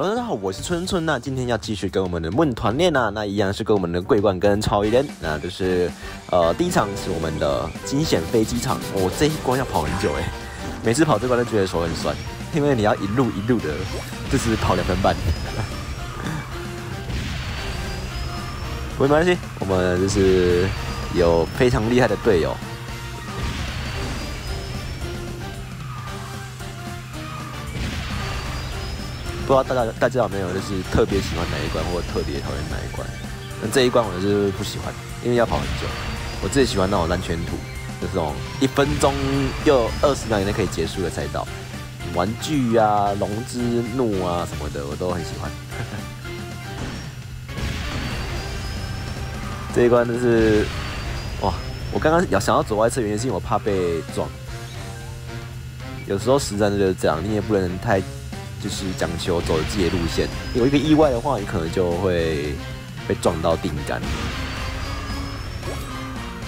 Hello，大家好，我是春春。那今天要继续跟我们的梦团练啊，那一样是跟我们的桂冠跟超一连。那就是呃，第一场是我们的惊险飞机场。我这一关要跑很久哎，每次跑这关都觉得手很酸，因为你要一路一路的，就是跑两分半。没关系，我们就是有非常厉害的队友。不知道大家大家有没有就是特别喜欢哪一关，或者特别讨厌哪一关？那这一关我就是不喜欢，因为要跑很久。我最喜欢那种蓝圈图，就这种一分钟又二十秒以内可以结束的赛道。玩具啊、龙之怒啊什么的，我都很喜欢。这一关就是哇！我刚刚要想要走外侧，原因是因为我怕被撞。有时候实战就是这样，你也不能太。就是讲求走自己的路线，有一个意外的话，你可能就会被撞到定杆。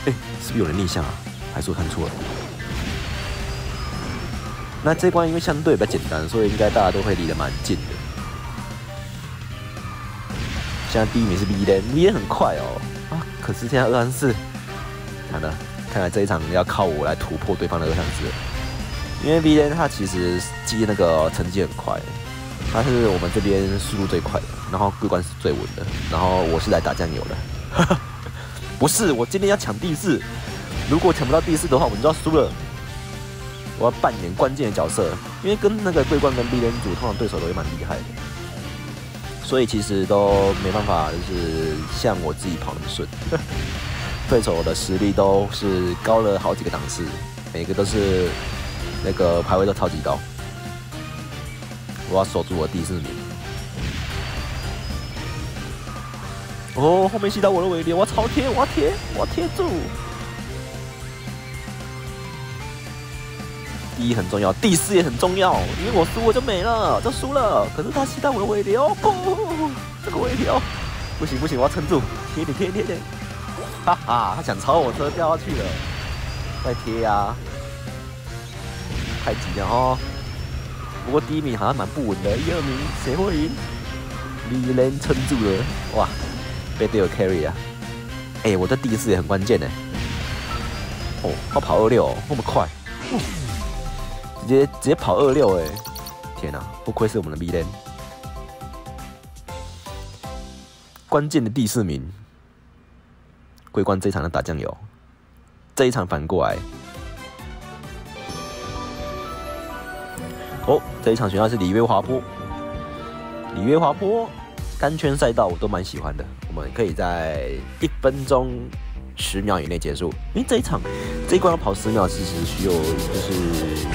哎，是不是有人逆向啊？还是我看错了？那这关因为相对比较简单，所以应该大家都会离得蛮近的。现在第一名是 V 连，V 连很快哦啊！可是现在二三四，看了，看来这一场要靠我来突破对方的二三四。因为 V N 它其实记那个成绩很快，它是我们这边速度最快的，然后桂冠是最稳的，然后我是来打酱油的，不是，我今天要抢第四，如果抢不到第四的话，我们就要输了。我要扮演关键的角色，因为跟那个桂冠跟 V N 组通常对手都会蛮厉害的，所以其实都没办法，就是像我自己跑那么顺，对手的实力都是高了好几个档次，每个都是。那个排位都超级高，我要守住我第四名。哦，后面吸到我的尾流，我超贴，我贴，我贴住。第一很重要，第四也很重要，因为我输我就没了，就输了。可是他吸到我的尾流，不，这个尾流不行不行，我要撑住，贴点贴贴贴。哈哈，他想朝我车掉下去了，快贴呀。太急了哦！不过第一名好像蛮不稳的，第二名谁会赢？李连撑住了，哇！被队友 carry 啊！哎，我的第四也很关键呢。哦，他跑二六，那么快，直接直接跑二六哎！天哪，不愧是我们的 B 连，关键的第四名，桂冠这一场的打酱油，这一场反过来。哦，这一场选项是里约滑坡。里约滑坡单圈赛道我都蛮喜欢的，我们可以在一分钟十秒以内结束。因为这一场这一关要跑十秒，其实需要就是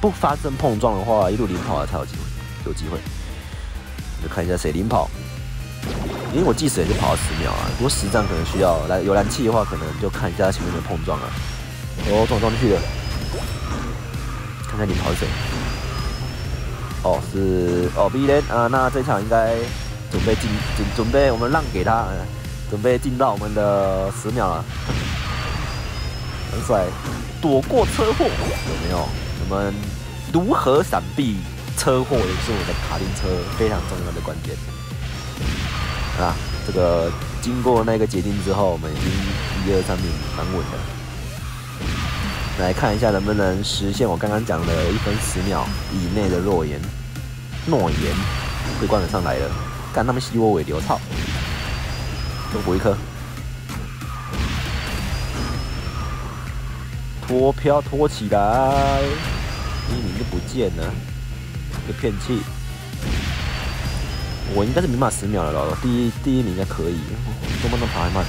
不发生碰撞的话，一路领跑才有机会，有机会。就看一下谁领跑，因为我计时也就跑了十秒啊。不过实战可能需要来有燃气的话，可能就看一下前面的碰撞啊。哦，撞撞去了，看看领跑是谁。哦，是哦，B 连啊，那这场应该准备进，准准备我们让给他，准备进到我们的十秒了，很帅，躲过车祸有没有？我们如何闪避车祸也是我们的卡丁车非常重要的关键啊！这个经过那个结晶之后，我们已经一二三名蛮稳的。来看一下能不能实现我刚刚讲的一分十秒以内的诺言。诺言，会灌得上来了，干他们吸我尾流，操！多补一颗，拖漂拖起来，第一名就不见了，个骗气。我应该是明码十秒了，第一第一名应该可以，多慢能跑还慢，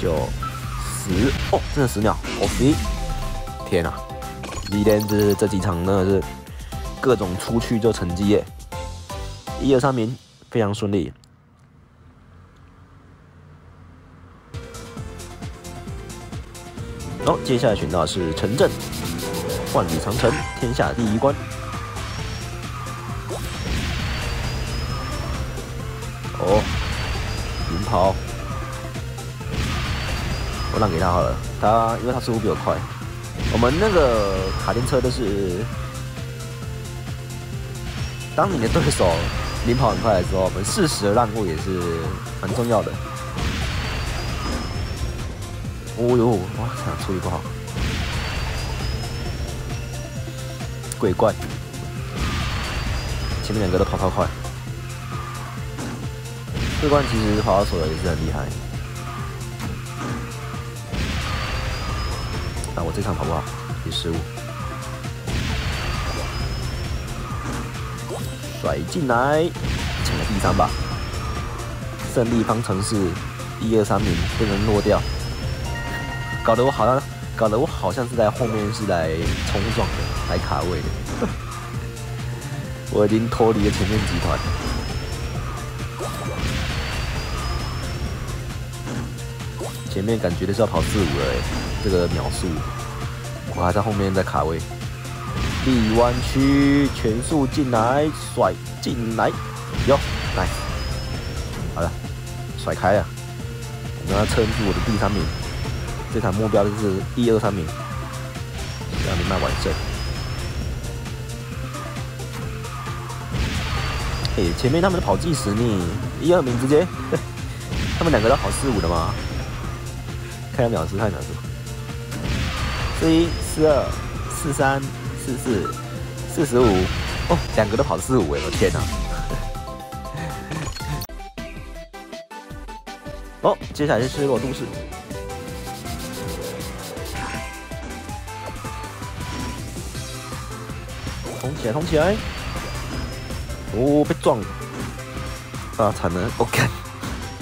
九十。哦，真的十秒，哦咦，天啊！今天这这几场真的是。各种出去就成绩耶，一二三名非常顺利。好，接下来选到的是城镇，万里长城，天下第一关。哦，领跑，我让给他好了，他因为他速度比我快。我们那个卡丁车都是。当你的对手领跑很快的时候，我们适时的让步也是很重要的。哦呦，哇，这样处理不好。鬼怪，前面两个都跑超快。鬼怪其实跑到手的也是很厉害。那，我这场跑不好，有失误。甩进来，抢了第三把，胜利方程式一二三名不能落掉，搞得我好像，搞得我好像是在后面是来冲撞的，来卡位的，我已经脱离了前面集团，前面感觉的是要跑四五了，这个秒速，我还在后面在卡位。力弯曲，全速进来，甩进来，哟，来，好了，甩开啊，我们要撑住我的第三名，这场目标就是一二三名，让你慢完胜。哎，前面他们的跑计时呢，一二名直接，他们两个都跑四五的吗？看下秒数，看秒数，四一四二四三。四四四十五哦，两个都跑四五哎！我天哪！哦，接下来是失落都市，冲起来，冲起来！哦，被撞了啊，惨了！OK，，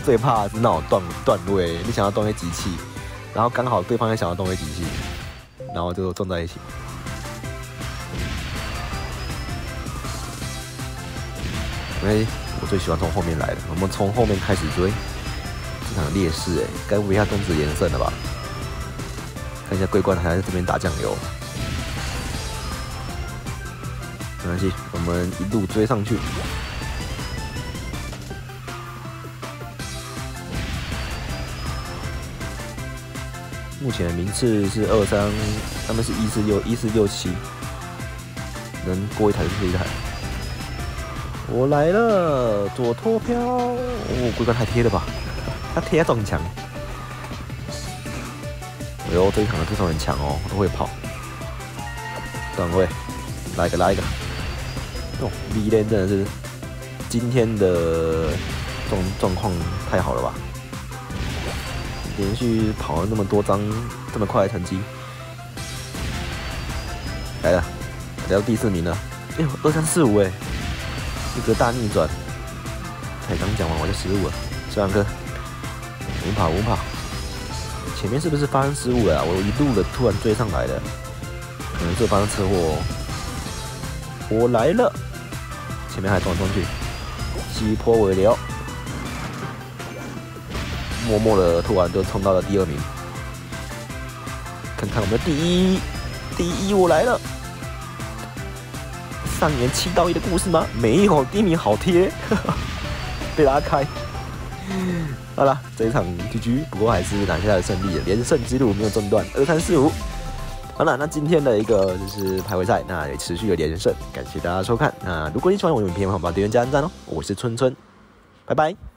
最怕是那种断断位，你想要断位机器，然后刚好对方也想要断位机器，然后就撞在一起。哎，我最喜欢从后面来的。我们从后面开始追，这场劣势哎，该不会要终止连胜了吧？看一下桂冠还在这边打酱油，没关系，我们一路追上去。目前的名次是二三，他们是一四六一四六七，能过一台就是一台。我来了，左脱漂，哦，龟冠太贴了吧？他贴撞墙。哎呦，这一场的对手很强哦，都会跑。段位，来一个来一个。哦，V 连真的是今天的状状况太好了吧？连续跑了那么多张，这么快的成绩。来了，来到第四名了。哎呦，二三四五哎。一个大逆转，才刚讲完我就失误了，小杨哥，稳跑稳跑，前面是不是发生失误了？我一路的突然追上来的，可能是发生车祸。哦。我来了，前面还撞来撞去，西坡尾流，默默的突然就冲到了第二名，看看我们的第一，第一我来了。上演七到一的故事吗？没有，第一名好贴，被拉开。好了，这一场 GG，不过还是拿下了胜利，连胜之路没有中断，二三四五。好了，那今天的一个就是排位赛，那也持续的连胜，感谢大家收看。那如果你喜欢我的影片，欢迎把订阅加赞哦。我是春春，拜拜。